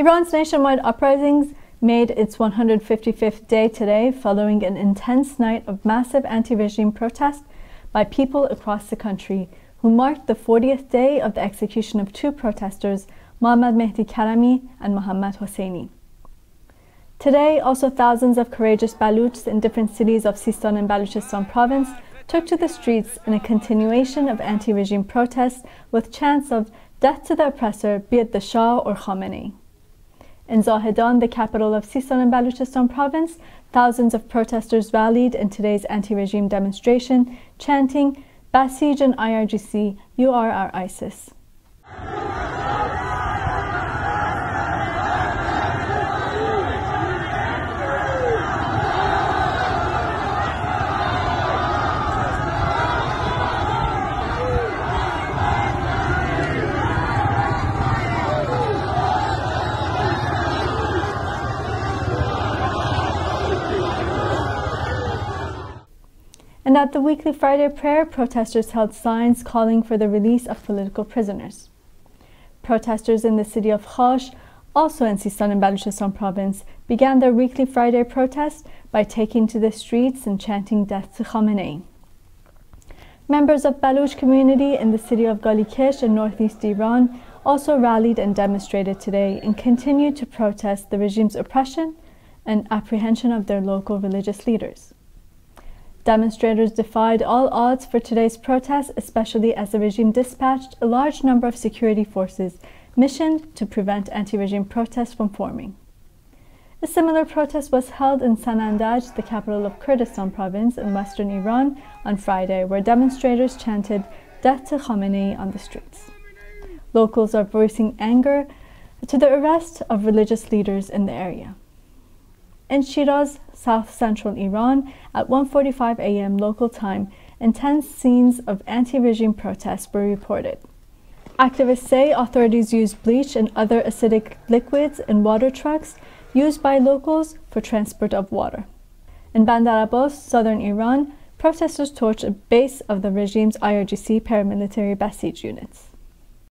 Iran's nationwide uprisings made its 155th day today following an intense night of massive anti regime protest by people across the country who marked the 40th day of the execution of two protesters, Mohammad Mehdi Karami and Mohammad Hosseini. Today, also thousands of courageous Baluchs in different cities of Sistan and Baluchistan province took to the streets in a continuation of anti regime protests with chants of death to the oppressor, be it the Shah or Khamenei. In Zahedan, the capital of Sistan and Baluchistan province, thousands of protesters rallied in today's anti-regime demonstration, chanting, Basij and IRGC, you are our ISIS. And at the weekly Friday prayer, protesters held signs calling for the release of political prisoners. Protesters in the city of Khash, also in Sistan and Baluchistan province, began their weekly Friday protest by taking to the streets and chanting death to Khamenei. Members of Baluch community in the city of Galikesh in northeast Iran also rallied and demonstrated today and continued to protest the regime's oppression and apprehension of their local religious leaders. Demonstrators defied all odds for today's protest, especially as the regime dispatched a large number of security forces missioned to prevent anti-regime protests from forming. A similar protest was held in Sanandaj, the capital of Kurdistan province in western Iran, on Friday, where demonstrators chanted death to Khamenei on the streets. Locals are voicing anger to the arrest of religious leaders in the area. In Shiraz, south central Iran, at 1:45 a.m. local time, intense scenes of anti-regime protests were reported. Activists say authorities used bleach and other acidic liquids in water trucks used by locals for transport of water. In Bandar Abbas, southern Iran, protesters torched a base of the regime's IRGC paramilitary Basij units.